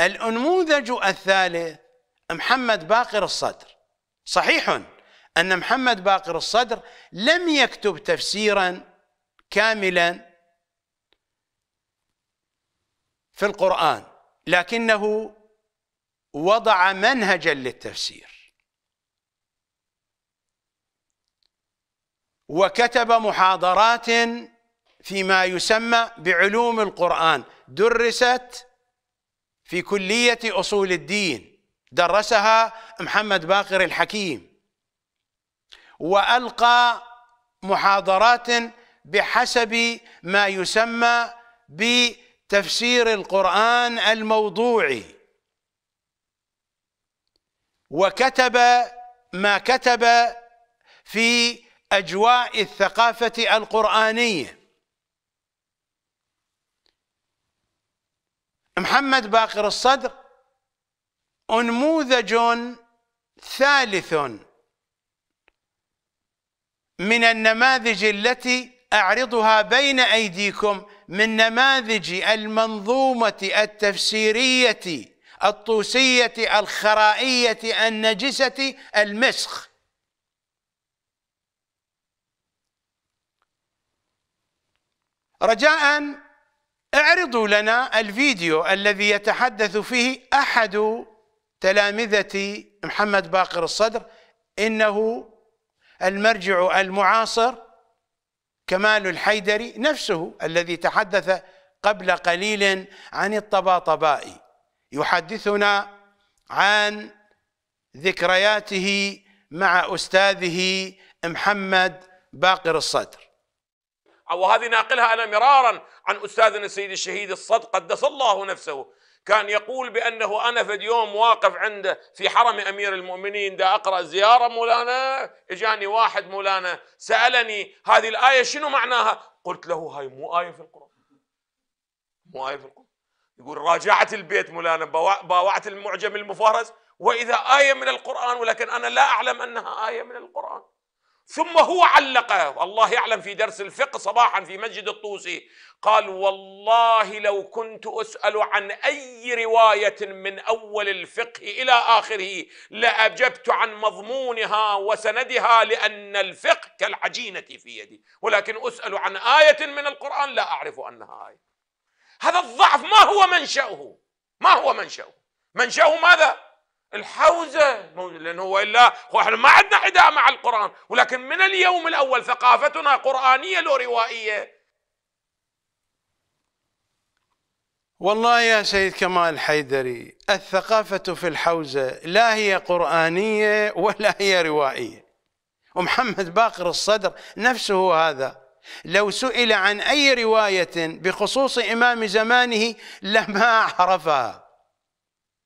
الأنموذج الثالث محمد باقر الصدر. صحيح أن محمد باقر الصدر لم يكتب تفسيرا كاملا في القرآن لكنه وضع منهجا للتفسير. وكتب محاضرات فيما يسمى بعلوم القرآن. درست في كلية أصول الدين درسها محمد باقر الحكيم. وألقى محاضرات بحسب ما يسمى بتفسير القرآن الموضوعي. وكتب ما كتب في أجواء الثقافة القرآنية. محمد باقر الصدر. أنموذج ثالث من النماذج التي أعرضها بين أيديكم من نماذج المنظومة التفسيرية الطوسية الخرائية النجسة المسخ. رجاء اعرضوا لنا الفيديو الذي يتحدث فيه أحد تلامذة محمد باقر الصدر إنه المرجع المعاصر كمال الحيدري نفسه الذي تحدث قبل قليل عن الطباطبائي يحدثنا عن ذكرياته مع أستاذه محمد باقر الصدر. وهذه ناقلها أنا مرارا عن أستاذنا السيد الشهيد الصدق قدس الله نفسه كان يقول بأنه أنا في اليوم واقف عنده في حرم أمير المؤمنين دا أقرأ زيارة مولانا إجاني واحد مولانا سألني هذه الآية شنو معناها؟ قلت له هاي مو آية في القرآن. مو آية في القرآن. يقول راجعت البيت مولانا باوعت المعجم المفهرس وإذا آية من القرآن ولكن أنا لا أعلم أنها آية من القرآن. ثم هو علق الله يعلم في درس الفقه صباحا في مسجد الطوسي قال والله لو كنت أسأل عن أي رواية من أول الفقه إلى آخره لأجبت عن مضمونها وسندها لأن الفقه كالعجينة في يدي. ولكن أسأل عن آية من القرآن لا أعرف أنها آية. هذا الضعف ما هو منشأه؟ ما هو منشأه؟ منشأه ماذا؟ الحوزة لأنه وإلا هو إحنا ما عندنا حداء مع القرآن ولكن من اليوم الأول ثقافتنا قرآنية لو روائية. والله يا سيد كمال حيدري الثقافة في الحوزة لا هي قرآنية ولا هي روائية. ومحمد باقر الصدر نفسه هذا. لو سئل عن أي رواية بخصوص إمام زمانه لما عرفها.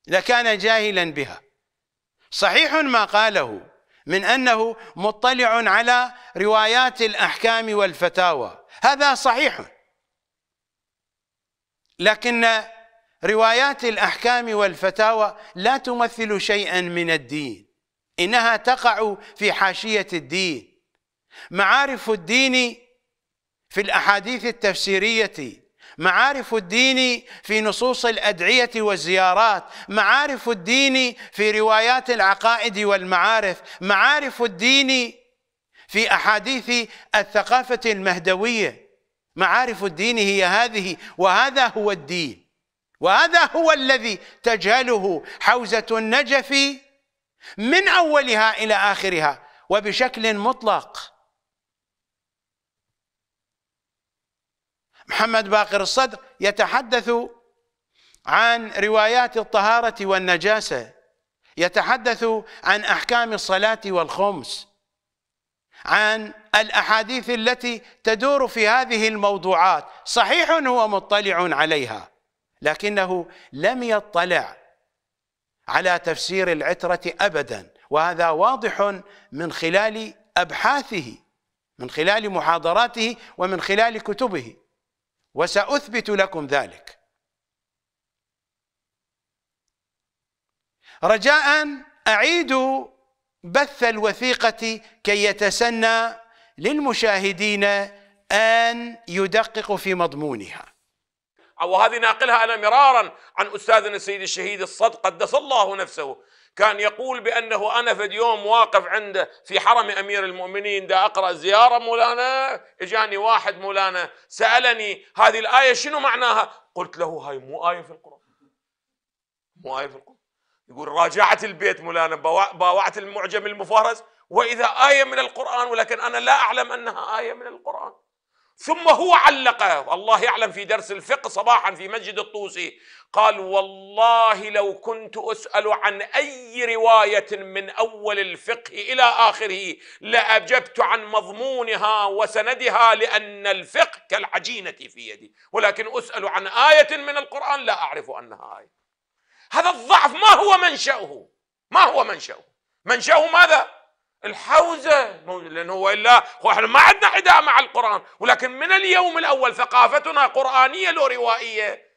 لكان جاهلا بها. صحيح ما قاله من أنه مطلع على روايات الأحكام والفتاوى. هذا صحيح. لكن روايات الأحكام والفتاوى لا تمثل شيئا من الدين. إنها تقع في حاشية الدين. معارف الدين في الأحاديث التفسيرية معارف الدين في نصوص الأدعية والزيارات معارف الدين في روايات العقائد والمعارف معارف الدين في أحاديث الثقافة المهدوية. معارف الدين هي هذه وهذا هو الدين وهذا هو الذي تجهله حوزة النجف من أولها إلى آخرها وبشكل مطلق. محمد باقر الصدر يتحدث عن روايات الطهارة والنجاسة يتحدث عن أحكام الصلاة والخمس عن الأحاديث التي تدور في هذه الموضوعات. صحيح هو مطلع عليها لكنه لم يطلع على تفسير العترة أبدا وهذا واضح من خلال أبحاثه من خلال محاضراته ومن خلال كتبه. وسأثبت لكم ذلك. رجاء أعيد بث الوثيقة كي يتسنى للمشاهدين أن يدققوا في مضمونها. وهذه ناقلها أنا مرارا عن أستاذنا السيد الشهيد الصدق قدس الله نفسه كان يقول بأنه أنا في يوم واقف عنده في حرم أمير المؤمنين دا أقرأ زيارة مولانا؟ إجاني واحد مولانا سألني هذه الآية شنو معناها؟ قلت له هاي مو آية في القرآن. مو آية في القرآن. يقول راجعت البيت مولانا باوعت المعجم المفهرس وإذا آية من القرآن ولكن أنا لا أعلم أنها آية من القرآن. ثم هو علق الله يعلم في درس الفقه صباحا في مسجد الطوسي قال والله لو كنت أسأل عن أي رواية من أول الفقه إلى آخره لأجبت عن مضمونها وسندها لأن الفقه كالعجينة في يدي. ولكن أسأل عن آية من القرآن لا أعرف أنها آية. هذا الضعف ما هو منشأه؟ ما هو منشأه؟ منشأه ماذا؟ الحوزة. لأنه والا إحنا ما عندنا حداء مع القرآن. ولكن من اليوم الأول ثقافتنا قرآنية لو روائية.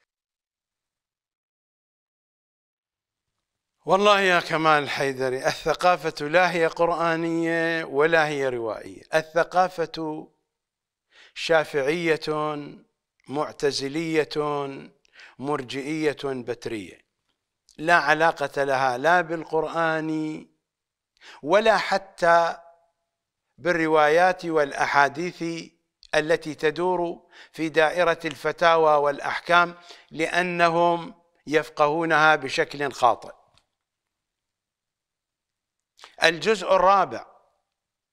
والله يا كمال الحيدري الثقافة لا هي قرآنية ولا هي روائية. الثقافة شافعية معتزلية مرجئية بترية. لا علاقة لها لا بالقرآن ولا حتى بالروايات والأحاديث التي تدور في دائرة الفتاوى والأحكام لأنهم يفقهونها بشكل خاطئ. الجزء الرابع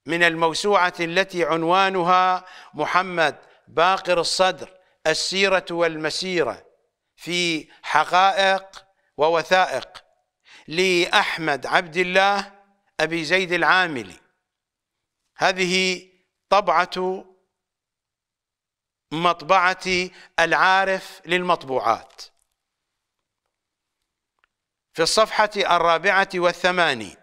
من الموسوعة التي عنوانها محمد باقر الصدر السيرة والمسيرة في حقائق ووثائق لأحمد عبد الله أبي زيد العاملي. هذه طبعة مطبعة العارف للمطبوعات. في الصفحة الرابعة والثمانين.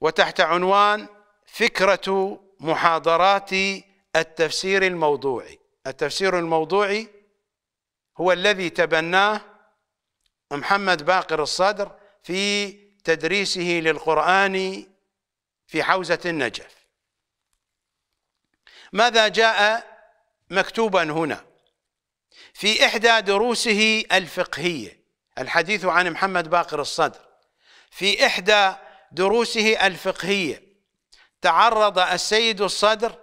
وتحت عنوان فكرة محاضرات التفسير الموضوعي. التفسير الموضوعي هو الذي تبناه محمد باقر الصدر في تدريسه للقرآن في حوزة النجف. ماذا جاء مكتوبا هنا؟ في إحدى دروسه الفقهية الحديث عن محمد باقر الصدر في إحدى دروسه الفقهية تعرض السيد الصدر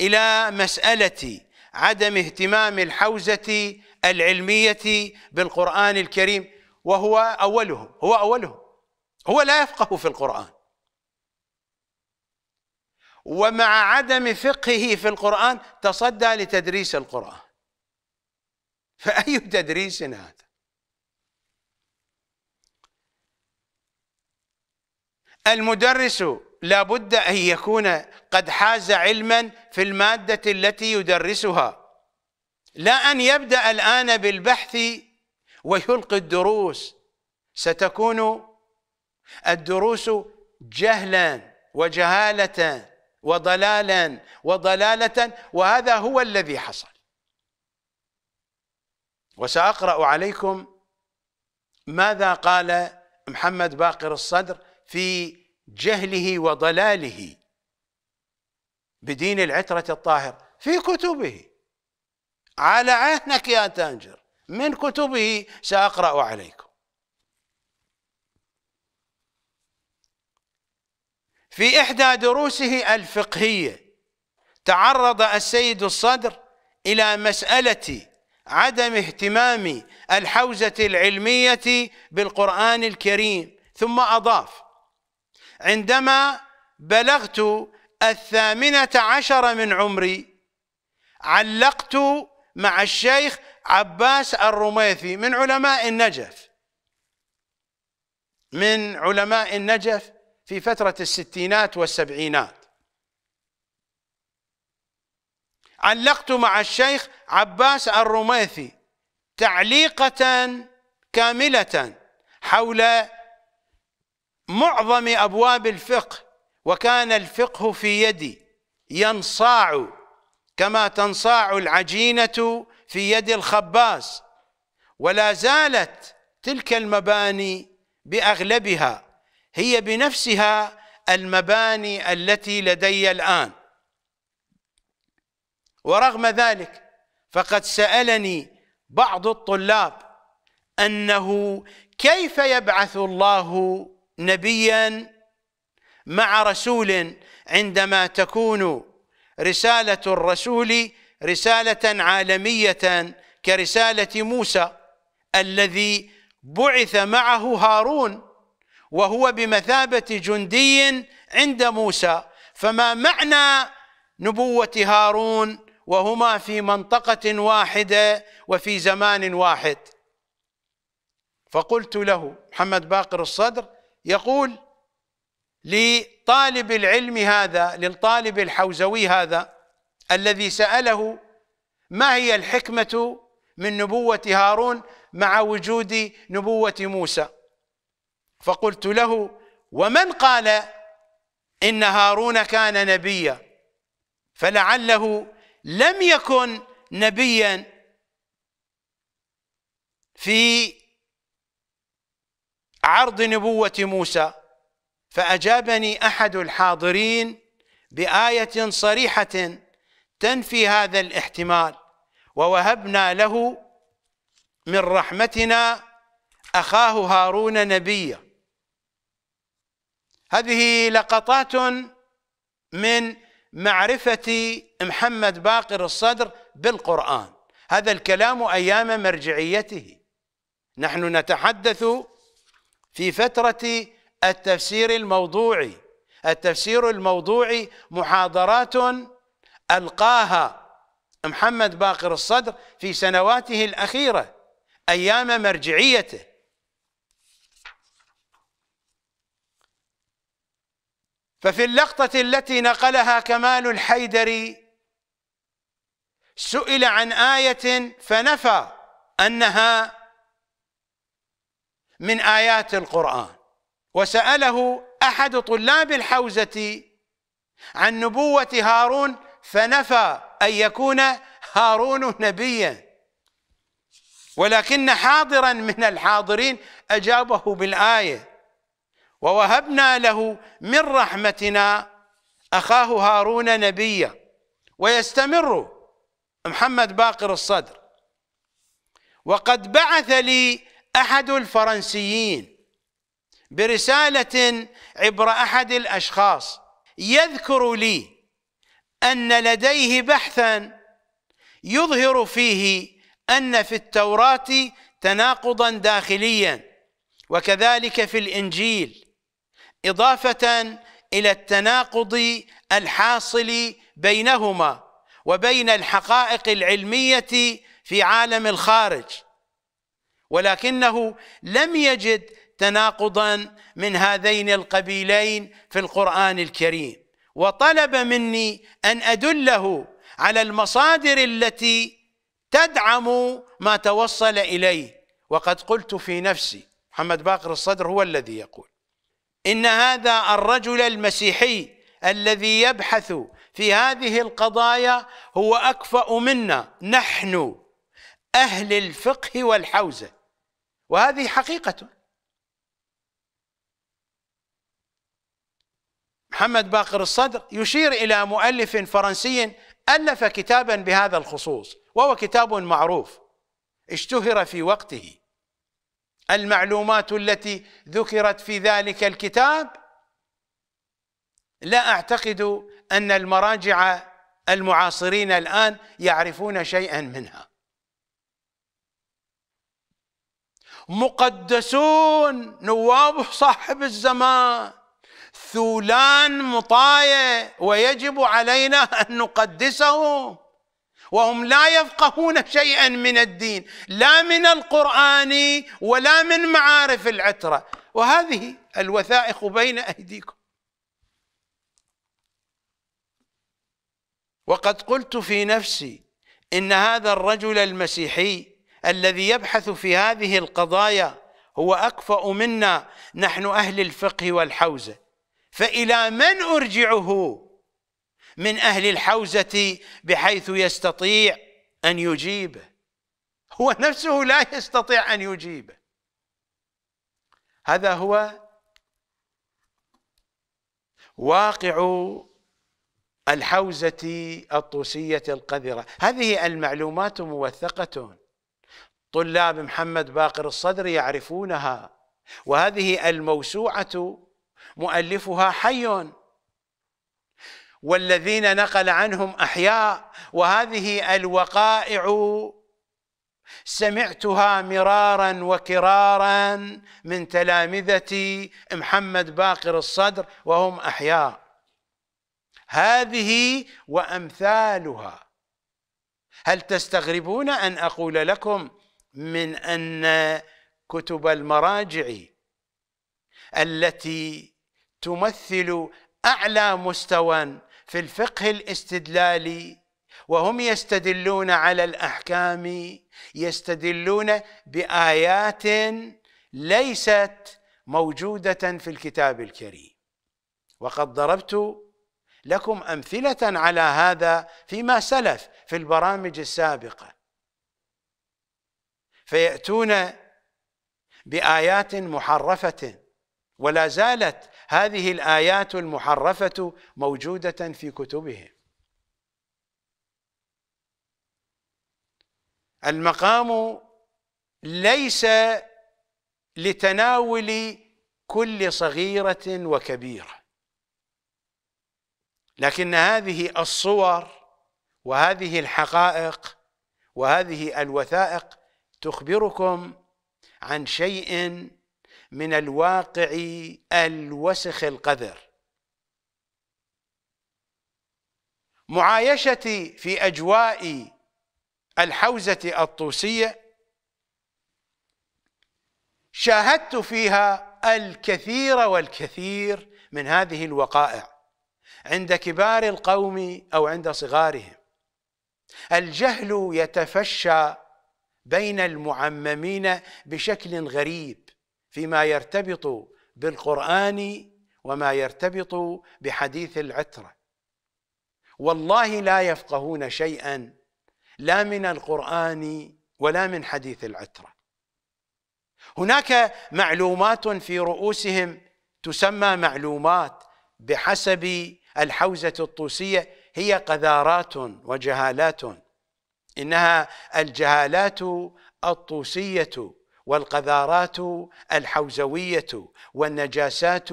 إلى مسألة عدم اهتمام الحوزة العلمية بالقرآن الكريم. وهو أولهم هو أولهم هو لا يفقه في القرآن. ومع عدم فقهه في القرآن تصدى لتدريس القرآن. فأي تدريس هذا؟ المدرس لابد أن يكون قد حاز علما في المادة التي يدرسها. لا أن يبدأ الآن بالبحث ويلقي الدروس. ستكون الدروس جهلا وجهالة وضلالا وضلالة وهذا هو الذي حصل. وسأقرأ عليكم ماذا قال محمد باقر الصدر في جهله وضلاله بدين العترة الطاهر في كتبه. على عهنك يا تاجر. من كتبه سأقرأ عليكم. في إحدى دروسه الفقهية تعرض السيد الصدر إلى مسألة عدم اهتمام الحوزة العلمية بالقرآن الكريم ثم أضاف عندما بلغت الثامنة عشر من عمري علقت مع الشيخ عباس الرميثي من علماء النجف. من علماء النجف في فترة الستينات والسبعينات. علقت مع الشيخ عباس الرميثي تعليقة كاملة حول معظم أبواب الفقه وكان الفقه في يدي ينصاع كما تنصاع العجينة في يد الخباز ولا زالت تلك المباني بأغلبها هي بنفسها المباني التي لدي الآن. ورغم ذلك فقد سألني بعض الطلاب أنه كيف يبعث الله نبيا مع رسول عندما تكون رسالة الرسول رسالة عالمية كرسالة موسى الذي بعث معه هارون وهو بمثابة جندي عند موسى. فما معنى نبوة هارون وهما في منطقة واحدة وفي زمان واحد؟ فقلت له محمد باقر الصدر يقول لطالب العلم هذا للطالب الحوزوي هذا الذي سأله ما هي الحكمة من نبوة هارون مع وجود نبوة موسى؟ فقلت له ومن قال إن هارون كان نبيا؟ فلعله لم يكن نبيا في عرض نبوة موسى فأجابني أحد الحاضرين بآية صريحة تنفي هذا الاحتمال. ووهبنا له من رحمتنا أخاه هارون نبيا هذه لقطات من معرفة محمد باقر الصدر بالقرآن. هذا الكلام أيام مرجعيته. نحن نتحدث في فترة التفسير الموضوعي. التفسير الموضوعي محاضرات ألقاها محمد باقر الصدر في سنواته الأخيرة أيام مرجعيته. ففي اللقطة التي نقلها كمال الحيدري سئل عن آية فنفى أنها من آيات القرآن. وسأله أحد طلاب الحوزة عن نبوة هارون فنفى أن يكون هارون نبيا. ولكن حاضرا من الحاضرين أجابه بالآية. ووهبنا له من رحمتنا أخاه هارون نبيا. ويستمر محمد باقر الصدر. وقد بعث لي أحد الفرنسيين برسالة عبر أحد الأشخاص يذكر لي أن لديه بحثا يظهر فيه أن في التوراة تناقضا داخليا وكذلك في الإنجيل إضافة إلى التناقض الحاصل بينهما وبين الحقائق العلمية في عالم الخارج. ولكنه لم يجد تناقضا من هذين القبيلين في القرآن الكريم. وطلب مني أن أدله على المصادر التي تدعم ما توصل إليه. وقد قلت في نفسي محمد باقر الصدر هو الذي يقول إن هذا الرجل المسيحي الذي يبحث في هذه القضايا هو أكفأ منا نحن أهل الفقه والحوزة. وهذه حقيقة. محمد باقر الصدر يشير إلى مؤلف فرنسي ألف كتابا بهذا الخصوص وهو كتاب معروف اشتهر في وقته. المعلومات التي ذكرت في ذلك الكتاب لا أعتقد أن المراجع المعاصرين الآن يعرفون شيئا منها. مقدسون نواب صاحب الزمان. ثولان مطاية ويجب علينا أن نقدسهم وهم لا يفقهون شيئا من الدين لا من القرآن ولا من معارف العترة. وهذه الوثائق بين أيديكم. وقد قلت في نفسي إن هذا الرجل المسيحي الذي يبحث في هذه القضايا هو أكفأ منا نحن أهل الفقه والحوزة. فإلى من أرجعه من أهل الحوزة بحيث يستطيع أن يجيبه هو نفسه لا يستطيع أن يجيبه هذا هو واقع الحوزة الطوسية القذرة. هذه المعلومات موثقة. طلاب محمد باقر الصدر يعرفونها وهذه الموسوعة مؤلفها حي. والذين نقل عنهم أحياء وهذه الوقائع سمعتها مرارا وكرارا من تلامذتي محمد باقر الصدر وهم أحياء. هذه وأمثالها. هل تستغربون أن أقول لكم من أن كتب المراجع التي تمثل أعلى مستوى في الفقه الاستدلالي وهم يستدلون على الأحكام يستدلون بآيات ليست موجودة في الكتاب الكريم. وقد ضربت لكم أمثلة على هذا فيما سلف في البرامج السابقة. فيأتون بآيات محرفة ولا زالت هذه الآيات المحرفة موجودة في كتبهم. المقام ليس لتناول كل صغيرة وكبيرة لكن هذه الصور وهذه الحقائق وهذه الوثائق تخبركم عن شيء من الواقع الوسخ القذر. معايشتي في أجواء الحوزة الطوسية شاهدت فيها الكثير والكثير من هذه الوقائع عند كبار القوم أو عند صغارهم. الجهل يتفشى بين المعممين بشكل غريب. فيما يرتبط بالقرآن وما يرتبط بحديث العترة. والله لا يفقهون شيئا لا من القرآن ولا من حديث العترة. هناك معلومات في رؤوسهم تسمى معلومات بحسب الحوزة الطوسية هي قذارات وجهالات. إنها الجهالات الطوسية والقذارات الحوزوية والنجاسات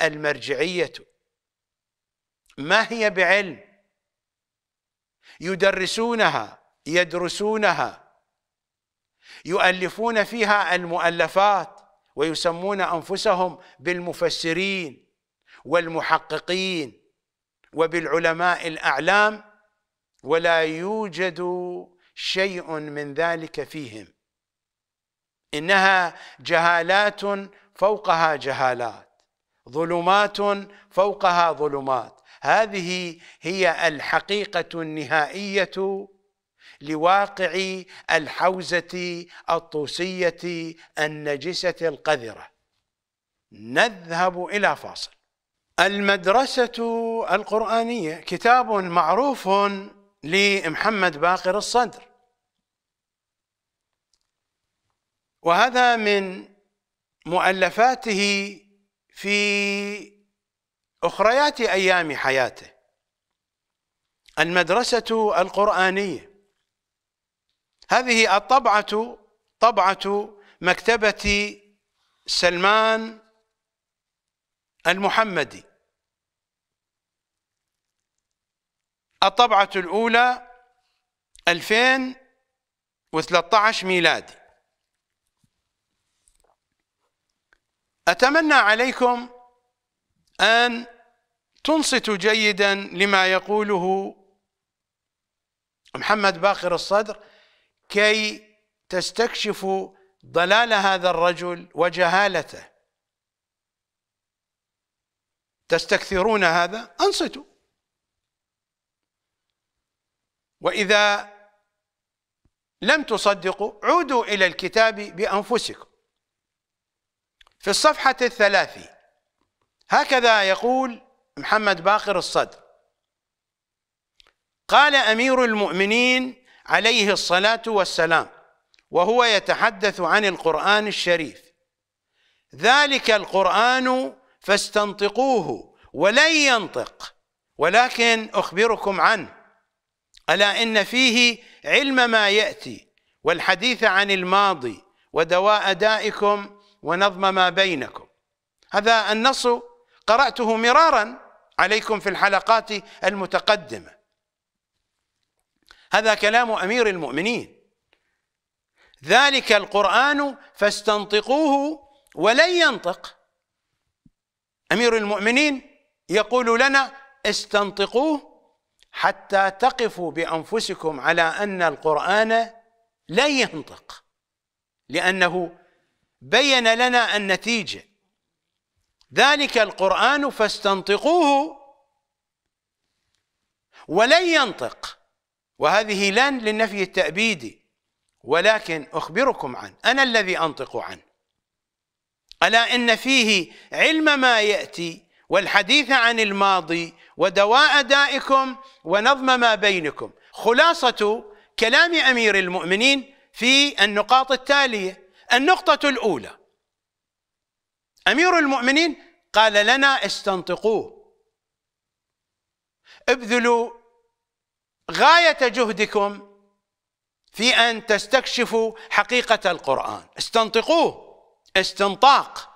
المرجعية. ما هي بعلم؟ يدرسونها يدرسونها يؤلفون فيها المؤلفات ويسمون أنفسهم بالمفسرين والمحققين وبالعلماء الأعلام ولا يوجد شيء من ذلك فيهم. إنها جهالات فوقها جهالات ظلمات فوقها ظلمات. هذه هي الحقيقة النهائية لواقع الحوزة الطوسية النجسة القذرة. نذهب إلى فاصل. المدرسة القرآنية كتاب معروف لمحمد باقر الصدر. وهذا من مؤلفاته في أخريات أيام حياته. المدرسة القرآنية. هذه الطبعة طبعة مكتبة سلمان المحمدي. الطبعة الأولى 2013 ميلادي. أتمنى عليكم أن تنصتوا جيدا لما يقوله محمد باقر الصدر كي تستكشفوا ضلال هذا الرجل وجهالته. تستكثرون هذا؟ أنصتوا. وإذا لم تصدقوا عودوا إلى الكتاب بأنفسكم. في الصفحة الثلاثي هكذا يقول محمد باقر الصدر. قال أمير المؤمنين عليه الصلاة والسلام وهو يتحدث عن القرآن الشريف. ذلك القرآن فاستنطقوه ولن ينطق ولكن أخبركم عنه. ألا إن فيه علم ما يأتي والحديث عن الماضي ودواء دائكم ونظم ما بينكم. هذا النص قرأته مرارا عليكم في الحلقات المتقدمة. هذا كلام أمير المؤمنين. ذلك القرآن فاستنطقوه ولن ينطق. أمير المؤمنين يقول لنا استنطقوه حتى تقفوا بأنفسكم على أن القرآن لن ينطق لأنه بين لنا النتيجة. ذلك القرآن فاستنطقوه ولن ينطق. وهذه لن للنفي التأبيدي ولكن أخبركم عنه. أنا الذي أنطق عنه. ألا إن فيه علم ما يأتي والحديث عن الماضي ودواء دائكم ونظم ما بينكم. خلاصة كلام أمير المؤمنين في النقاط التالية. النقطة الأولى. أمير المؤمنين قال لنا استنطقوه. ابذلوا غاية جهدكم في أن تستكشفوا حقيقة القرآن. استنطقوه. استنطاق.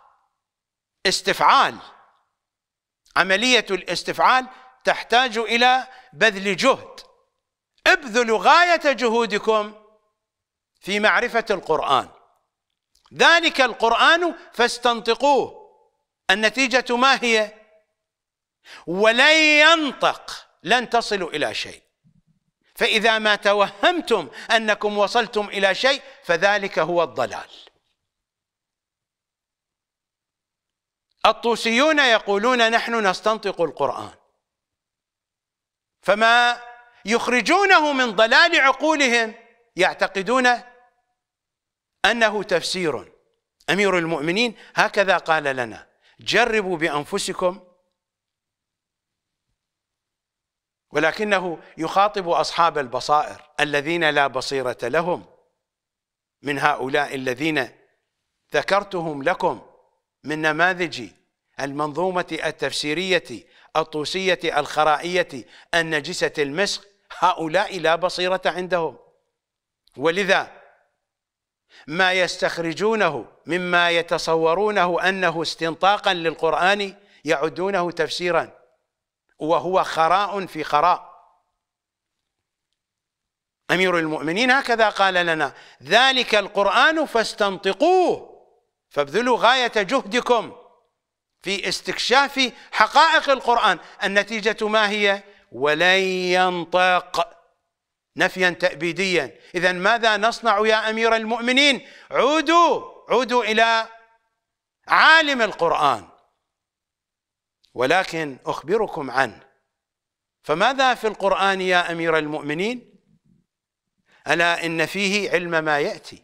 استفعال. عملية الاستفعال تحتاج إلى بذل جهد. ابذلوا غاية جهودكم في معرفة القرآن. ذلك القرآن فاستنطقوه. النتيجة ما هي؟ ولن ينطق لن تصلوا إلى شيء. فإذا ما توهمتم أنكم وصلتم إلى شيء فذلك هو الضلال. الطوسيون يقولون نحن نستنطق القرآن. فما يخرجونه من ضلال عقولهم يعتقدون أنه تفسير. أمير المؤمنين هكذا قال لنا جربوا بأنفسكم ولكنه يخاطب أصحاب البصائر الذين لا بصيرة لهم من هؤلاء الذين ذكرتهم لكم من نماذج المنظومة التفسيرية الطوسية الخرائية النجسة المسخ. هؤلاء لا بصيرة عندهم. ولذا ما يستخرجونه مما يتصورونه أنه استنطاقا للقرآن يعدونه تفسيرا وهو خراء في خراء. أمير المؤمنين هكذا قال لنا ذلك القرآن فاستنطقوه فابذلوا غاية جهدكم في استكشاف حقائق القرآن. النتيجة ما هي؟ ولن ينطق نفيا تأبيديا. إذا ماذا نصنع يا أمير المؤمنين؟ عودوا عودوا إلى عالم القرآن. ولكن أخبركم عنه. فماذا في القرآن يا أمير المؤمنين؟ ألا إن فيه علم ما يأتي.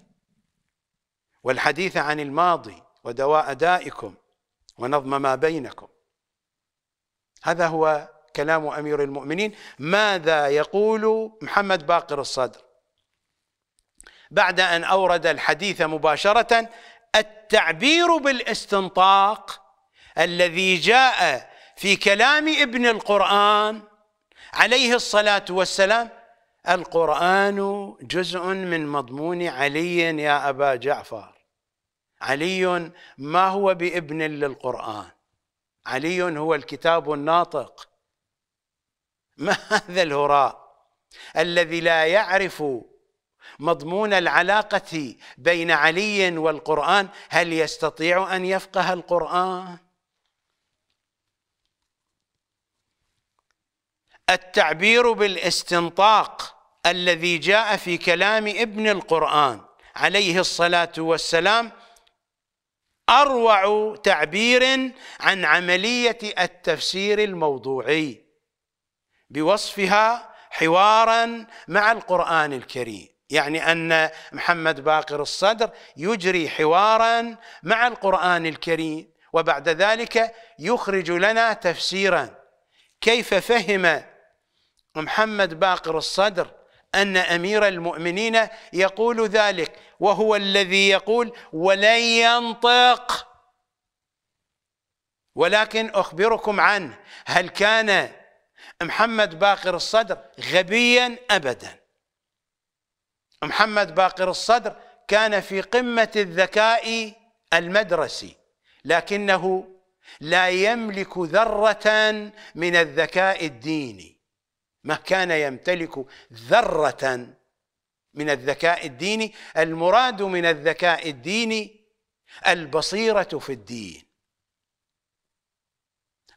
والحديث عن الماضي ودواء دائكم ونظم ما بينكم. هذا هو كلام أمير المؤمنين ماذا يقول محمد باقر الصدر؟ بعد أن أورد الحديث مباشرة التعبير بالاستنطاق الذي جاء في كلام ابن القرآن عليه الصلاة والسلام القرآن جزء من مضمون علي يا أبا جعفر. علي ما هو بابن للقرآن؟ علي هو الكتاب الناطق. ما هذا الهراء الذي لا يعرف مضمون العلاقة بين علي والقرآن هل يستطيع أن يفقه القرآن؟ التعبير بالاستنطاق الذي جاء في كلام ابن القرآن عليه الصلاة والسلام أروع تعبير عن عملية التفسير الموضوعي بوصفها حوارا مع القرآن الكريم. يعني أن محمد باقر الصدر يجري حوارا مع القرآن الكريم وبعد ذلك يخرج لنا تفسيرا. كيف فهم محمد باقر الصدر أن أمير المؤمنين يقول ذلك؟ وهو الذي يقول ولن ينطق ولكن أخبركم عنه هل كان محمد باقر الصدر غبيا ابدا. محمد باقر الصدر كان في قمة الذكاء المدرسي لكنه لا يملك ذرة من الذكاء الديني. ما كان يمتلك ذرة من الذكاء الديني المراد من الذكاء الديني البصيرة في الدين.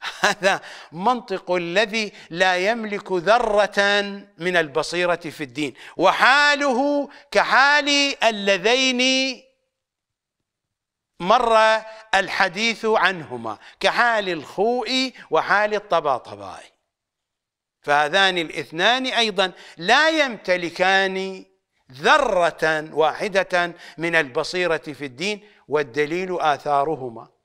هذا منطق الذي لا يملك ذرة من البصيرة في الدين. وحاله كحال اللذين مر الحديث عنهما كحال الخوء وحال الطباطباء. فهذان الاثنان أيضا لا يمتلكان ذرة واحدة من البصيرة في الدين والدليل آثارهما.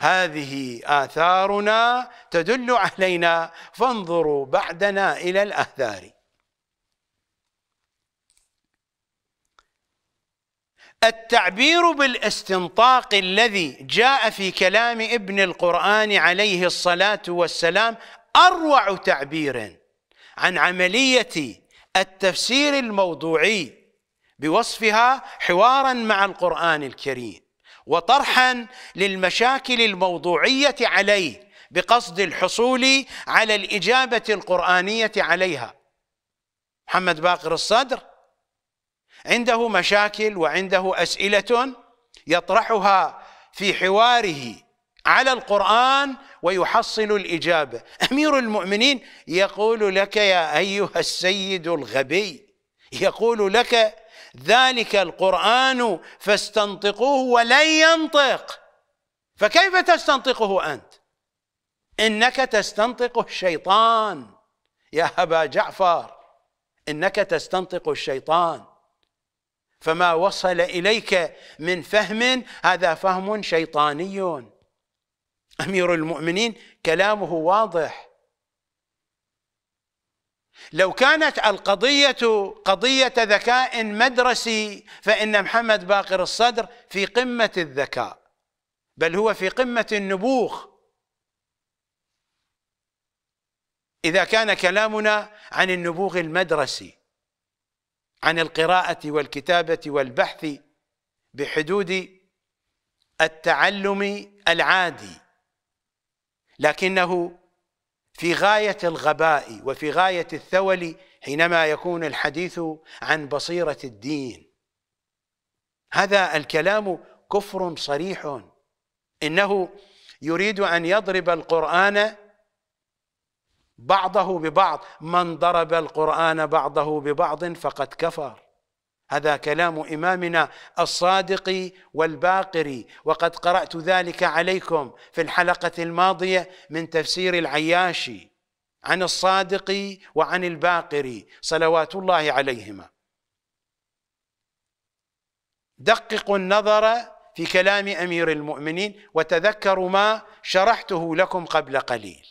هذه آثارنا تدل علينا. فانظروا بعدنا إلى الآثار. التعبير بالاستنطاق الذي جاء في كلام ابن القرآن عليه الصلاة والسلام أروع تعبير عن عملية التفسير الموضوعي بوصفها حوارا مع القرآن الكريم. وطرحا للمشاكل الموضوعية عليه بقصد الحصول على الإجابة القرآنية عليها. محمد باقر الصدر عنده مشاكل وعنده أسئلة يطرحها في حواره على القرآن ويحصل الإجابة. أمير المؤمنين يقول لك يا أيها السيد الغبي يقول لك ذلك القرآن فاستنطقوه ولن ينطق. فكيف تستنطقه أنت؟ إنك تستنطق الشيطان. يا أبا جعفر إنك تستنطق الشيطان. فما وصل إليك من فهم هذا فهم شيطاني. أمير المؤمنين كلامه واضح. لو كانت القضية قضية ذكاء مدرسي فإن محمد باقر الصدر في قمة الذكاء بل هو في قمة النبوغ. إذا كان كلامنا عن النبوغ المدرسي عن القراءة والكتابة والبحث بحدود التعلم العادي لكنه في غاية الغباء وفي غاية الثول حينما يكون الحديث عن بصيرة الدين. هذا الكلام كفر صريح. إنه يريد أن يضرب القرآن بعضه ببعض. من ضرب القرآن بعضه ببعض فقد كفر. هذا كلام إمامنا الصادق والباقر. وقد قرأت ذلك عليكم في الحلقة الماضية من تفسير العياشي عن الصادق وعن الباقر صلوات الله عليهما. دققوا النظر في كلام أمير المؤمنين وتذكروا ما شرحته لكم قبل قليل.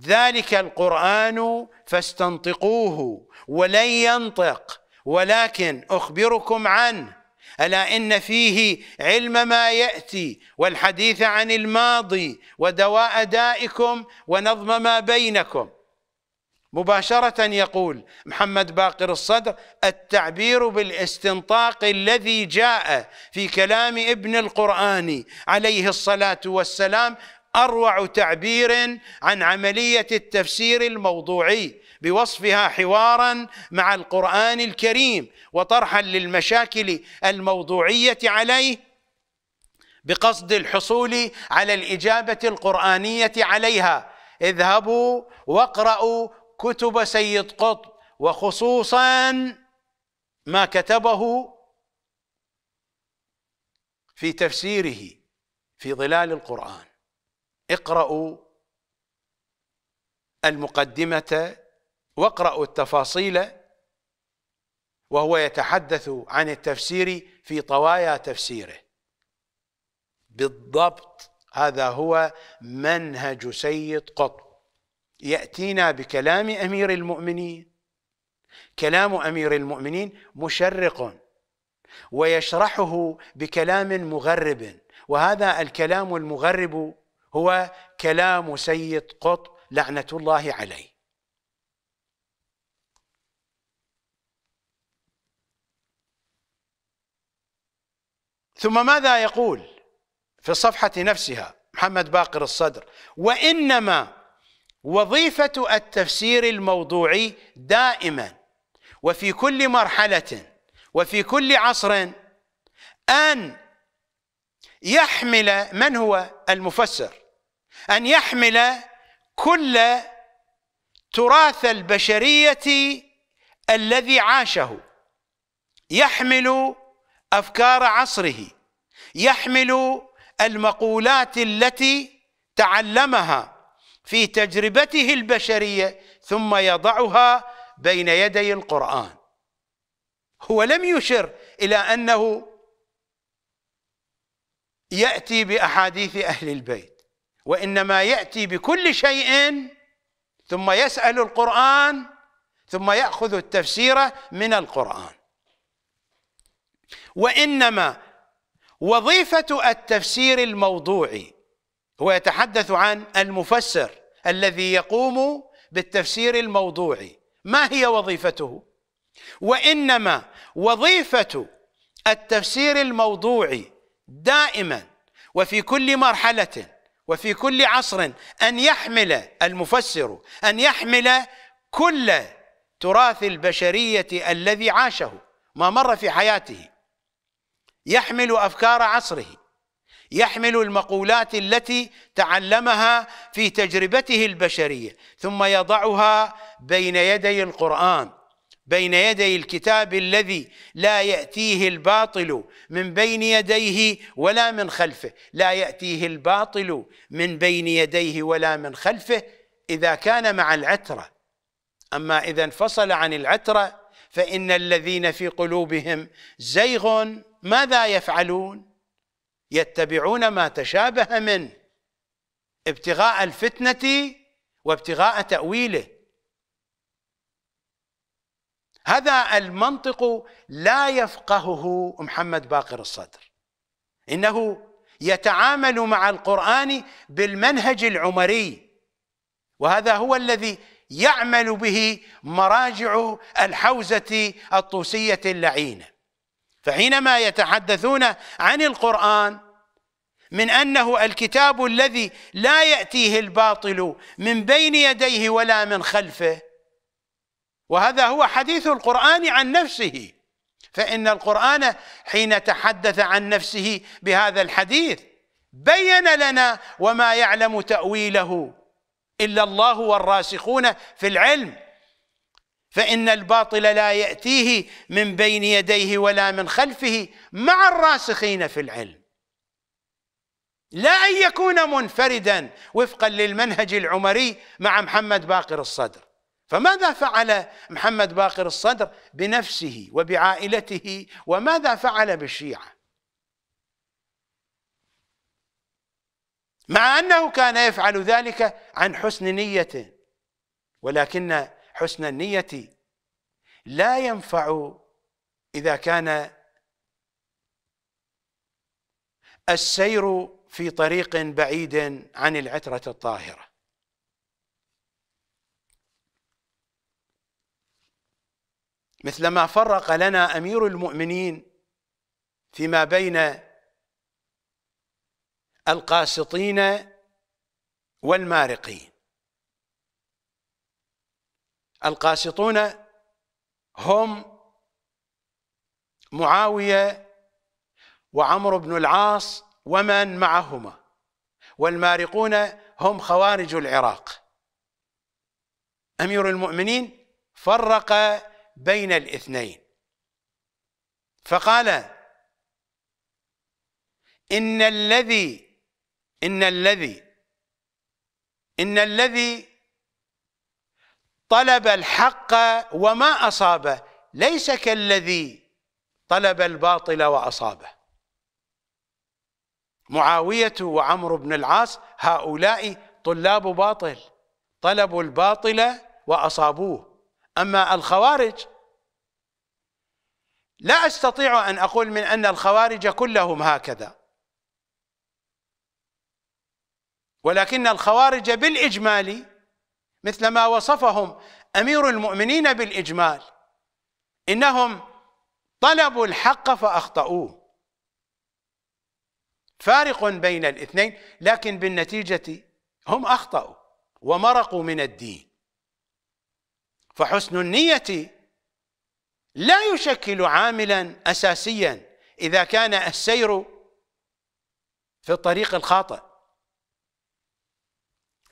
ذلك القرآن فاستنطقوه ولن ينطق. ولكن أخبركم عنه ألا إن فيه علم ما يأتي والحديث عن الماضي ودواء دائكم ونظم ما بينكم. مباشرة يقول محمد باقر الصدر التعبير بالاستنطاق الذي جاء في كلام ابن القرآن عليه الصلاة والسلام أروع تعبير عن عملية التفسير الموضوعي. بوصفها حوارا مع القرآن الكريم وطرحا للمشاكل الموضوعية عليه بقصد الحصول على الإجابة القرآنية عليها. اذهبوا واقرأوا كتب سيد قطب وخصوصا ما كتبه في تفسيره في ظلال القرآن. اقرأوا المقدمة واقرأوا التفاصيل وهو يتحدث عن التفسير في طوايا تفسيره. بالضبط هذا هو منهج سيد قطب. يأتينا بكلام أمير المؤمنين. كلام أمير المؤمنين مشرق ويشرحه بكلام مغرب. وهذا الكلام المغرب هو كلام سيد قطب لعنة الله عليه. ثم ماذا يقول في الصفحه نفسها محمد باقر الصدر؟ وإنما وظيفة التفسير الموضوعي دائما وفي كل مرحلة وفي كل عصر أن يحمل من هو المفسر؟ أن يحمل كل تراث البشرية الذي عاشه. يحمل أفكار عصره يحمل المقولات التي تعلمها في تجربته البشرية ثم يضعها بين يدي القرآن. هو لم يشر إلى أنه يأتي بأحاديث أهل البيت وإنما يأتي بكل شيء ثم يسأل القرآن ثم يأخذ التفسير من القرآن. وإنما وظيفة التفسير الموضوعي هو يتحدث عن المفسر الذي يقوم بالتفسير الموضوعي ما هي وظيفته؟ وإنما وظيفة التفسير الموضوعي دائما وفي كل مرحلة وفي كل عصر أن يحمل المفسر أن يحمل كل تراث البشرية الذي عاشه ما مر في حياته. يحمل أفكار عصره يحمل المقولات التي تعلمها في تجربته البشرية ثم يضعها بين يدي القرآن بين يدي الكتاب الذي لا يأتيه الباطل من بين يديه ولا من خلفه لا يأتيه الباطل من بين يديه ولا من خلفه إذا كان مع العترة. أما إذا انفصل عن العترة فإن الذين في قلوبهم زيغ ماذا يفعلون؟ يتبعون ما تشابه منه ابتغاء الفتنة وابتغاء تأويله. هذا المنطق لا يفقهه محمد باقر الصدر. إنه يتعامل مع القرآن بالمنهج العمري وهذا هو الذي يعمل به مراجع الحوزة الطوسية اللعينة. فحينما يتحدثون عن القرآن من أنه الكتاب الذي لا يأتيه الباطل من بين يديه ولا من خلفه وهذا هو حديث القرآن عن نفسه. فإن القرآن حين تحدث عن نفسه بهذا الحديث بين لنا وما يعلم تأويله إلا الله والراسخون في العلم. فإن الباطل لا يأتيه من بين يديه ولا من خلفه مع الراسخين في العلم. لا أن يكون منفردا وفقا للمنهج العمري مع محمد باقر الصدر. فماذا فعل محمد باقر الصدر بنفسه وبعائلته؟ وماذا فعل بالشيعة؟ مع أنه كان يفعل ذلك عن حسن نية ولكن حسن النية لا ينفع إذا كان السير في طريق بعيد عن العترة الطاهرة. مثلما فرق لنا أمير المؤمنين فيما بين القاسطين والمارقين. القاسطون هم معاوية وعمرو بن العاص ومن معهما والمارقون هم خوارج العراق. أمير المؤمنين فرق بين الاثنين. فقال إن الذي إن الذي إن الذي طلب الحق وما أصابه ليس كالذي طلب الباطل وأصابه. معاوية وعمرو بن العاص هؤلاء طلاب باطل طلبوا الباطل وأصابوه. أما الخوارج لا أستطيع أن أقول من أن الخوارج كلهم هكذا. ولكن الخوارج بالإجمال مثل ما وصفهم أمير المؤمنين بالإجمال. إنهم طلبوا الحق فأخطأوه. فارق بين الاثنين لكن بالنتيجة هم أخطأوا ومرقوا من الدين. فحسن النية لا يشكل عاملا اساسيا إذا كان السير في الطريق الخاطئ.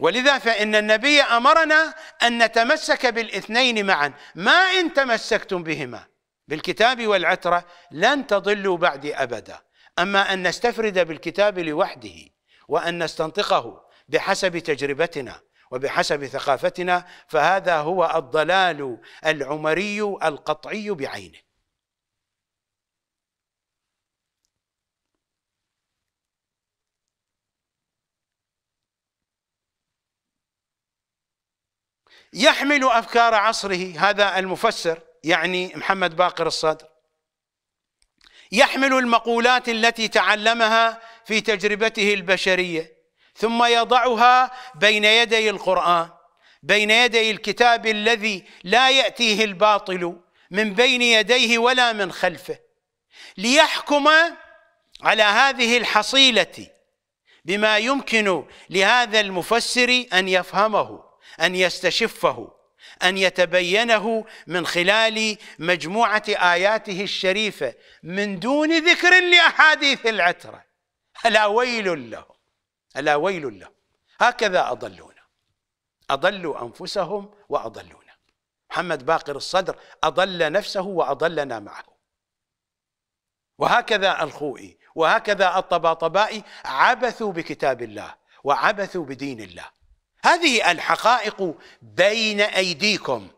ولذا فإن النبي أمرنا أن نتمسك بالاثنين معا. ما إن تمسكتم بهما بالكتاب والعترة لن تضلوا بعدي أبدا. أما أن نستفرد بالكتاب لوحده وأن نستنطقه بحسب تجربتنا وبحسب ثقافتنا فهذا هو الضلال العمري القطعي بعينه. يحمل أفكار عصره. هذا المفسر يعني محمد باقر الصدر يحمل المقولات التي تعلمها في تجربته البشرية ثم يضعها بين يدي القرآن بين يدي الكتاب الذي لا يأتيه الباطل من بين يديه ولا من خلفه ليحكم على هذه الحصيلة بما يمكن لهذا المفسر أن يفهمه. أن يستشفه أن يتبينه من خلال مجموعة آياته الشريفة من دون ذكر لأحاديث العترة. ألا ويل لهم ألا ويل لهم هكذا أضلونا. أضلوا أنفسهم وأضلونا. محمد باقر الصدر أضل نفسه وأضلنا معه. وهكذا الخوئي وهكذا الطباطبائي عبثوا بكتاب الله وعبثوا بدين الله. هذه الحقائق بين أيديكم.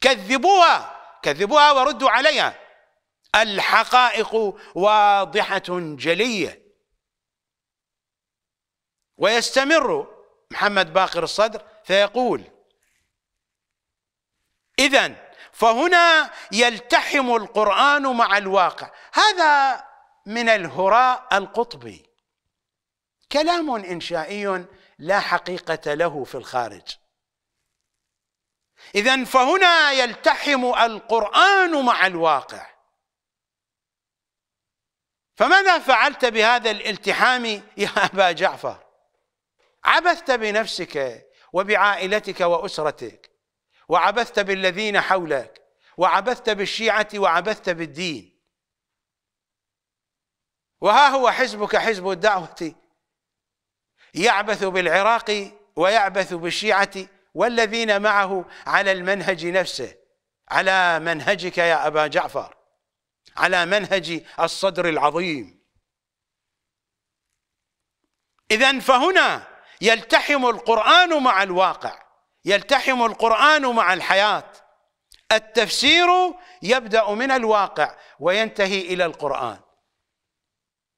كذبوها كذبوها وردوا عليها. الحقائق واضحة جلية. ويستمر محمد باقر الصدر فيقول اذا فهنا يلتحم القرآن مع الواقع. هذا من الهراء القطبي. كلام إنشائي لا حقيقة له في الخارج. اذا فهنا يلتحم القرآن مع الواقع. فماذا فعلت بهذا الالتحام يا أبا جعفر؟ عبثت بنفسك وبعائلتك وأسرتك وعبثت بالذين حولك وعبثت بالشيعة وعبثت بالدين. وها هو حزبك حزب الدعوة يعبث بالعراق ويعبث بالشيعة والذين معه على المنهج نفسه. على منهجك يا أبا جعفر. على منهج الصدر العظيم. إذا فهنا يلتحم القرآن مع الواقع. يلتحم القرآن مع الحياة. التفسير يبدأ من الواقع وينتهي إلى القرآن.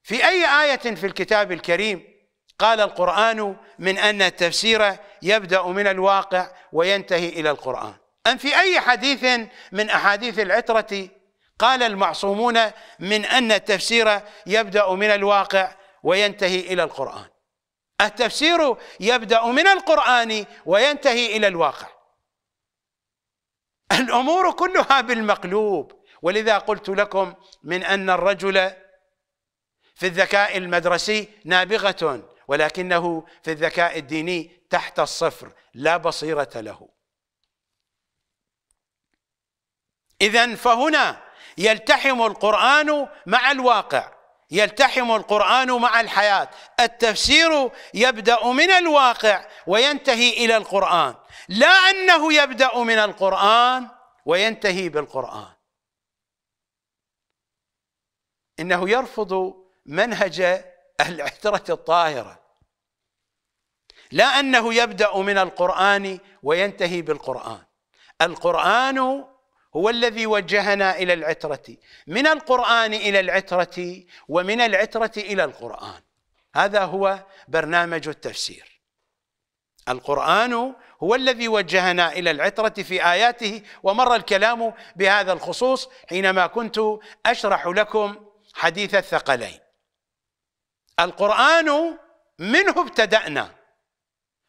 في أي آية في الكتاب الكريم قال القرآن من أن التفسير يبدأ من الواقع وينتهي إلى القرآن. أم في أي حديث من أحاديث العترة قال المعصومون من أن التفسير يبدأ من الواقع وينتهي إلى القرآن؟ التفسير يبدأ من القرآن وينتهي إلى الواقع. الأمور كلها بالمقلوب. ولذا قلت لكم من أن الرجل في الذكاء المدرسي نابغة. ولكنه في الذكاء الديني تحت الصفر لا بصيرة له. إذا فهنا يلتحم القرآن مع الواقع يلتحم القرآن مع الحياة. التفسير يبدأ من الواقع وينتهي إلى القرآن لا أنه يبدأ من القرآن وينتهي بالقرآن. إنه يرفض منهج العترة الطاهرة لا أنه يبدأ من القرآن وينتهي بالقرآن. القرآن هو الذي وجهنا إلى العترة من القرآن إلى العترة ومن العترة إلى القرآن. هذا هو برنامج التفسير. القرآن هو الذي وجهنا إلى العترة في آياته ومر الكلام بهذا الخصوص حينما كنت أشرح لكم حديث الثقلين. القرآن منه ابتدأنا.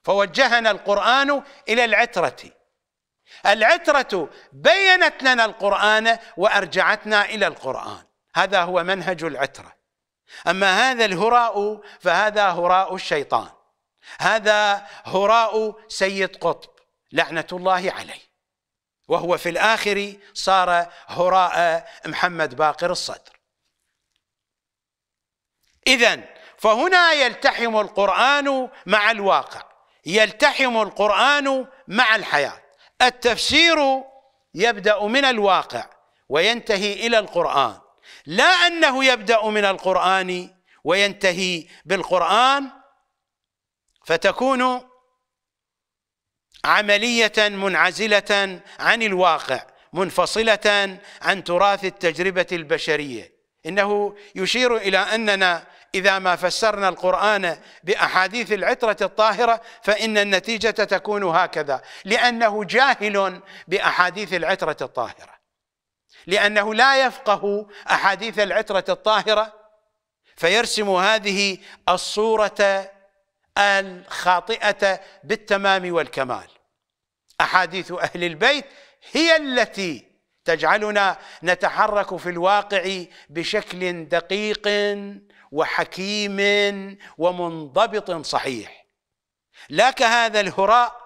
فوجهنا القرآن إلى العترة. العترة بينت لنا القرآن وأرجعتنا إلى القرآن. هذا هو منهج العترة. أما هذا الهراء فهذا هراء الشيطان. هذا هراء سيد قطب لعنة الله عليه. وهو في الآخر صار هراء محمد باقر الصدر. إذا فهنا يلتحم القرآن مع الواقع يلتحم القرآن مع الحياة. التفسير يبدأ من الواقع وينتهي إلى القرآن. لا أنه يبدأ من القرآن وينتهي بالقرآن فتكون عملية منعزلة عن الواقع منفصلة عن تراث التجربة البشرية. إنه يشير إلى أننا إذا ما فسرنا القرآن بأحاديث العترة الطاهرة فإن النتيجة تكون هكذا. لأنه جاهل بأحاديث العترة الطاهرة. لأنه لا يفقه أحاديث العترة الطاهرة. فيرسم هذه الصورة الخاطئة بالتمام والكمال. أحاديث أهل البيت هي التي تجعلنا نتحرك في الواقع بشكل دقيق وحكيم ومنضبط صحيح. لا كهذا الهراء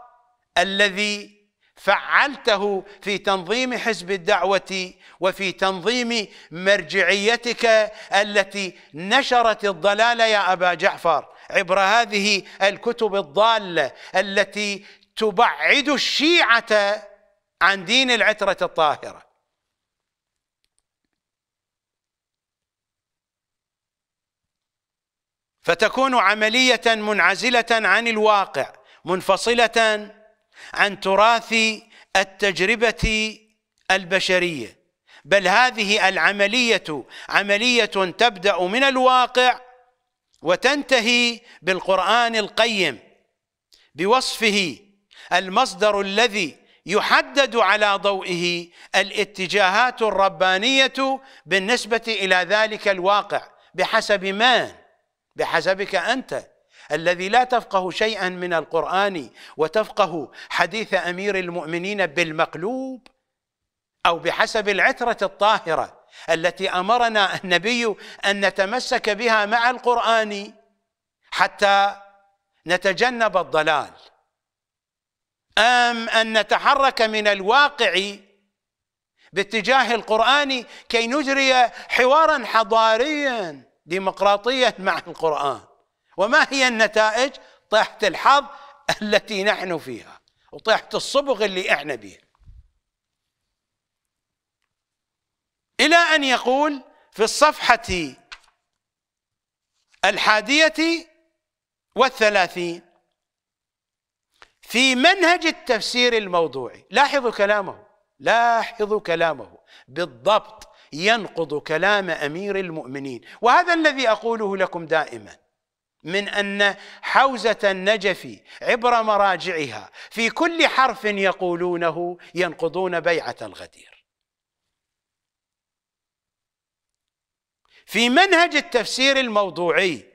الذي فعلته في تنظيم حزب الدعوة وفي تنظيم مرجعيتك التي نشرت الضلال يا أبا جعفر عبر هذه الكتب الضالة التي تبعد الشيعة عن دين العترة الطاهرة. فتكون عملية منعزلة عن الواقع منفصلة عن تراث التجربة البشرية. بل هذه العملية عملية تبدأ من الواقع وتنتهي بالقرآن القيم بوصفه المصدر الذي يحدد على ضوئه الاتجاهات الربانية بالنسبة إلى ذلك الواقع بحسب من بحسبك أنت الذي لا تفقه شيئا من القرآن وتفقه حديث أمير المؤمنين بالمقلوب أو بحسب العترة الطاهرة التي أمرنا النبي أن نتمسك بها مع القرآن حتى نتجنب الضلال. أم أن نتحرك من الواقع باتجاه القرآن كي نجري حوارا حضاريا ديمقراطيا مع القرآن. وما هي النتائج؟ طيحة الحظ التي نحن فيها وطيحة الصبغ اللي إحنا بيه. إلى أن يقول في الصفحة الحادية والثلاثين في منهج التفسير الموضوعي لاحظوا كلامه لاحظوا كلامه بالضبط. ينقض كلام أمير المؤمنين. وهذا الذي أقوله لكم دائما من أن حوزة النجف عبر مراجعها في كل حرف يقولونه ينقضون بيعة الغدير. في منهج التفسير الموضوعي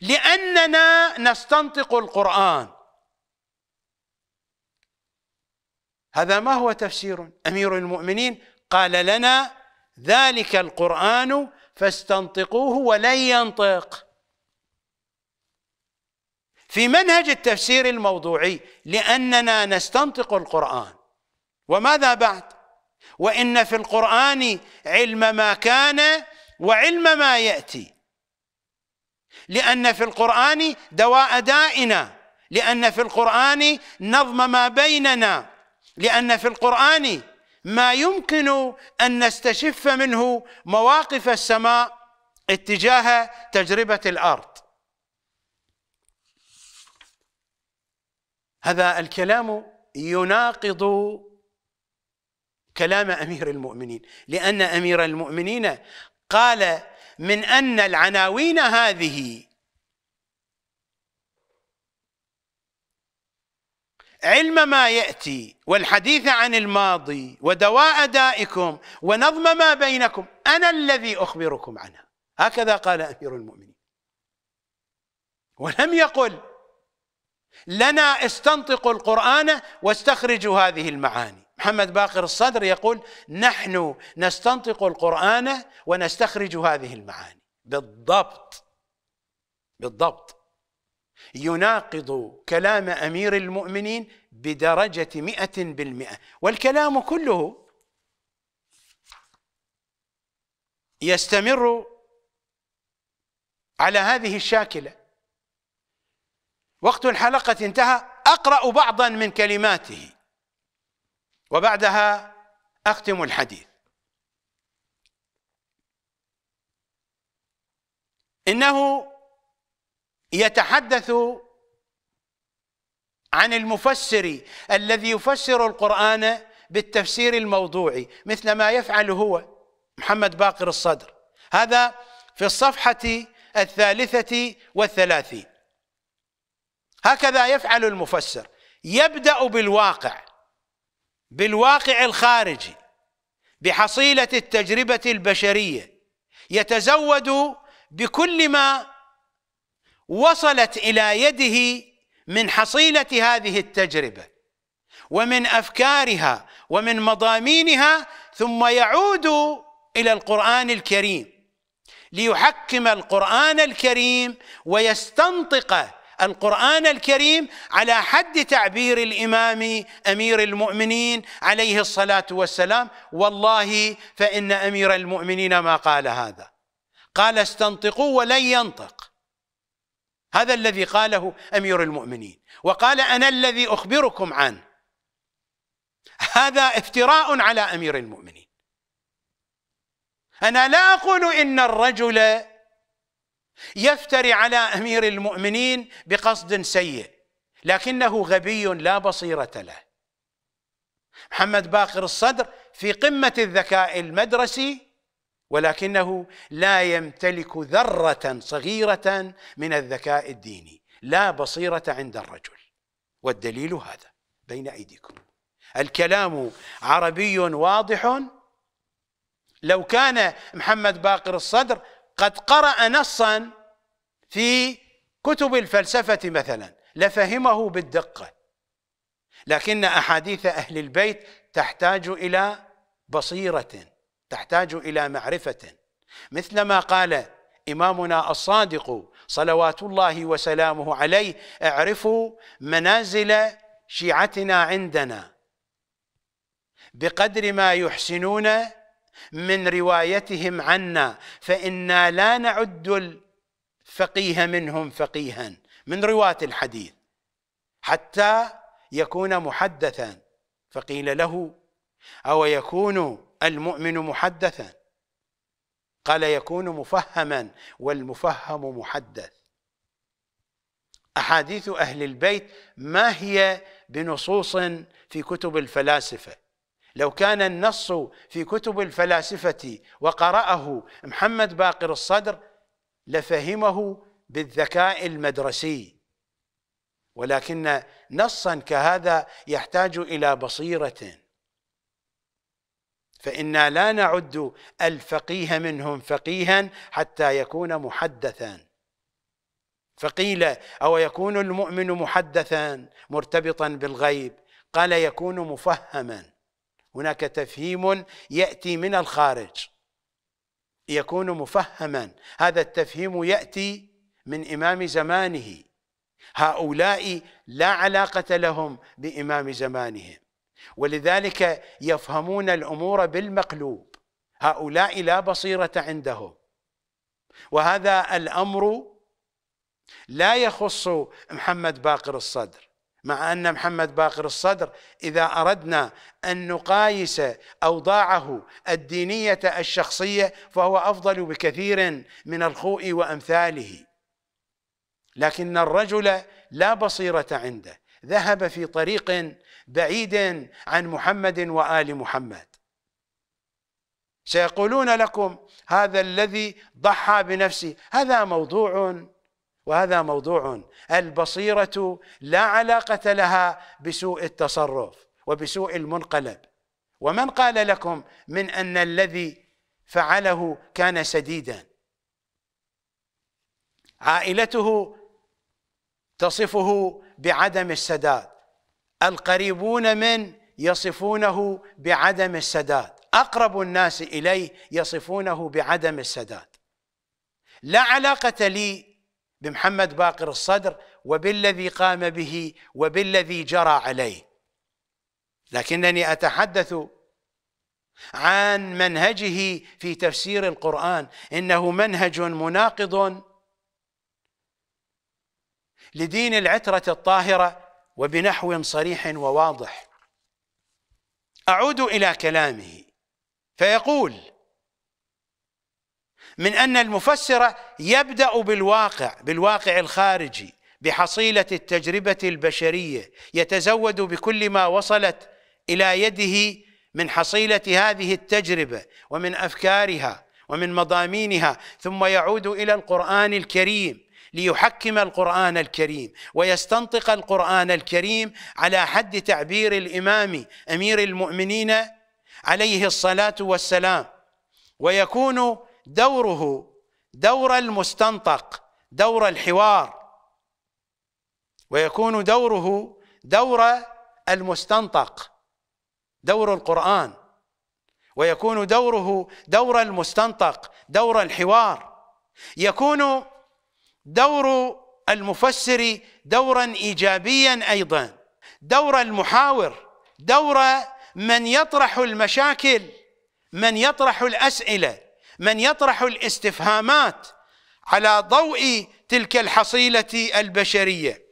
لأننا نستنطق القرآن. هذا ما هو تفسير أمير المؤمنين؟ قال لنا ذلك القرآن فاستنطقوه ولن ينطق. في منهج التفسير الموضوعي لأننا نستنطق القرآن. وماذا بعد؟ وإن في القرآن علم ما كان وعلم ما يأتي. لأن في القرآن دواء دائنا لأن في القرآن نظم ما بيننا. لأن في القرآن ما يمكن أن نستشف منه مواقف السماء اتجاه تجربة الأرض. هذا الكلام يناقض كلام أمير المؤمنين لأن أمير المؤمنين قال من أن العناوين هذه علم ما يأتي والحديث عن الماضي ودواء دائكم ونظم ما بينكم أنا الذي أخبركم عنها. هكذا قال أمير المؤمنين. ولم يقل لنا استنطقوا القرآن واستخرجوا هذه المعاني. محمد باقر الصدر يقول نحن نستنطق القرآن ونستخرج هذه المعاني. بالضبط. بالضبط. يناقض كلام أمير المؤمنين بدرجة مئة بالمئة. والكلام كله يستمر على هذه الشاكلة. وقت الحلقة انتهى أقرأ بعضا من كلماته وبعدها أختم الحديث. إنه يتحدث عن المفسر الذي يفسر القرآن بالتفسير الموضوعي مثل ما يفعل هو محمد باقر الصدر. هذا في الصفحة الثالثة والثلاثين. هكذا يفعل المفسر. يبدأ بالواقع بالواقع الخارجي بحصيلة التجربة البشرية. يتزود بكل ما وصلت إلى يده من حصيلة هذه التجربة ومن أفكارها ومن مضامينها ثم يعود إلى القرآن الكريم ليحكم القرآن الكريم ويستنطق القرآن الكريم على حد تعبير الإمام أمير المؤمنين عليه الصلاة والسلام. والله فإن أمير المؤمنين ما قال هذا. قال استنطقوا ولن ينطق. هذا الذي قاله أمير المؤمنين وقال أنا الذي أخبركم عنه هذا افتراء على أمير المؤمنين. أنا لا أقول إن الرجل يفتري على أمير المؤمنين بقصد سيء لكنه غبي لا بصيرة له. محمد باقر الصدر في قمة الذكاء المدرسي ولكنه لا يمتلك ذرة صغيرة من الذكاء الديني لا بصيرة عند الرجل. والدليل هذا بين أيديكم. الكلام عربي واضح. لو كان محمد باقر الصدر قد قرأ نصا في كتب الفلسفة مثلا لفهمه بالدقة. لكن أحاديث أهل البيت تحتاج إلى بصيرة. تحتاج إلى معرفة. مثل ما قال إمامنا الصادق صلوات الله وسلامه عليه اعرفوا منازل شيعتنا عندنا. بقدر ما يحسنون من روايتهم عنا فإنا لا نعد الفقيه منهم فقيها من رواة الحديث حتى يكون محدثا. فقيل له أو يكون المؤمن محدثا. قال يكون مفهما والمفهم محدث. أحاديث أهل البيت ما هي بنصوص في كتب الفلاسفة؟ لو كان النص في كتب الفلاسفة وقرأه محمد باقر الصدر لفهمه بالذكاء المدرسي. ولكن نصا كهذا يحتاج إلى بصيرة. فإنا لا نعد الفقيه منهم فقيها حتى يكون محدثا. فقيل أو يكون المؤمن محدثا مرتبطا بالغيب؟ قال يكون مفهما. هناك تفهيم يأتي من الخارج. يكون مفهما. هذا التفهيم يأتي من إمام زمانه. هؤلاء لا علاقة لهم بإمام زمانهم. ولذلك يفهمون الأمور بالمقلوب. هؤلاء لا بصيرة عندهم. وهذا الأمر لا يخص محمد باقر الصدر مع أن محمد باقر الصدر إذا أردنا أن نقايس أوضاعه الدينية الشخصية فهو أفضل بكثير من الخوء وأمثاله. لكن الرجل لا بصيرة عنده. ذهب في طريق بعيد عن محمد وآل محمد. سيقولون لكم هذا الذي ضحى بنفسه. هذا موضوع وهذا موضوع. البصيرة لا علاقة لها بسوء التصرف وبسوء المنقلب. ومن قال لكم من أن الذي فعله كان سديدا؟ عائلته تصفه بعدم السداد. القريبون من يصفونه بعدم السداد. أقرب الناس إليه يصفونه بعدم السداد. لا علاقة لي بمحمد باقر الصدر وبالذي قام به وبالذي جرى عليه. لكنني أتحدث عن منهجه في تفسير القرآن. إنه منهج مناقض لدين العترة الطاهرة وبنحو صريح وواضح. أعود إلى كلامه. فيقول من أن المفسر يبدأ بالواقع بالواقع الخارجي بحصيلة التجربة البشرية يتزود بكل ما وصلت إلى يده من حصيلة هذه التجربة ومن أفكارها ومن مضامينها ثم يعود إلى القرآن الكريم ليحكم القرآن الكريم ويستنطق القرآن الكريم على حد تعبير الإمام أمير المؤمنين عليه الصلاة والسلام. ويكون دوره دور المستنطق دور الحوار. ويكون دوره دور المستنطق دور القرآن. ويكون دوره دور المستنطق دور الحوار. يكون دور المفسر دورا إيجابيا أيضا. دور المحاور دور من يطرح المشاكل من يطرح الأسئلة من يطرح الاستفهامات على ضوء تلك الحصيلة البشرية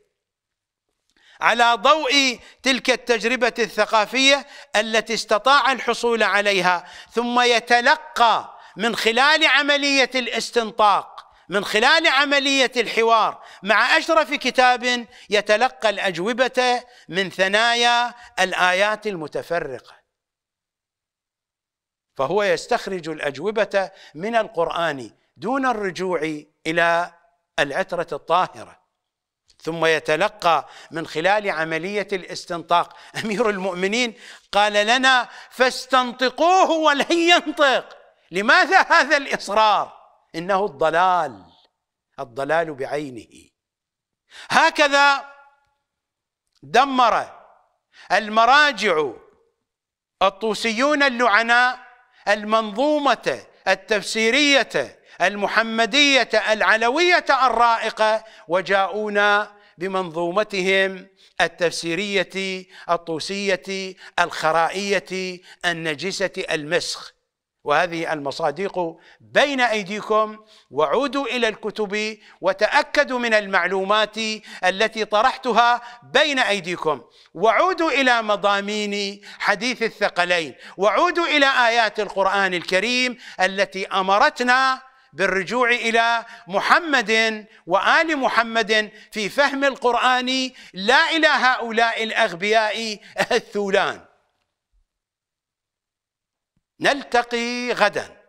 على ضوء تلك التجربة الثقافية التي استطاع الحصول عليها ثم يتلقى من خلال عملية الاستنطاق من خلال عملية الحوار مع أشرف كتاب يتلقى الأجوبة من ثنايا الآيات المتفرقة. فهو يستخرج الأجوبة من القرآن دون الرجوع إلى العترة الطاهرة. ثم يتلقى من خلال عملية الاستنطاق. أمير المؤمنين قال لنا فاستنطقوه ولن ينطق. لماذا هذا الإصرار؟ إنه الضلال الضلال بعينه. هكذا دمر المراجع الطوسيون اللعناء المنظومة التفسيرية المحمدية العلوية الرائقة وجاءونا بمنظومتهم التفسيرية الطوسية الخرائية النجسة المسخ. وهذه المصادق بين أيديكم وعودوا إلى الكتب وتأكدوا من المعلومات التي طرحتها بين أيديكم. وعودوا إلى مضامين حديث الثقلين. وعودوا إلى آيات القرآن الكريم التي أمرتنا بالرجوع إلى محمد وآل محمد في فهم القرآن. لا إلى هؤلاء الأغبياء الثولان. نلتقي غدا.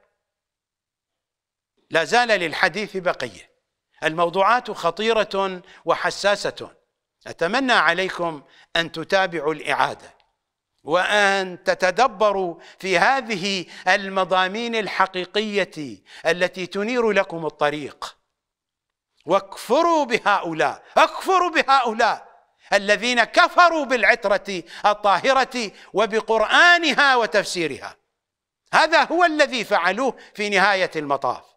لا زال للحديث بقية. الموضوعات خطيرة وحساسة. أتمنى عليكم أن تتابعوا الإعادة وأن تتدبروا في هذه المضامين الحقيقية التي تنير لكم الطريق. واكفروا بهؤلاء اكفروا بهؤلاء الذين كفروا بالعترة الطاهرة وبقرآنها وتفسيرها. هذا هو الذي فعلوه في نهاية المطاف.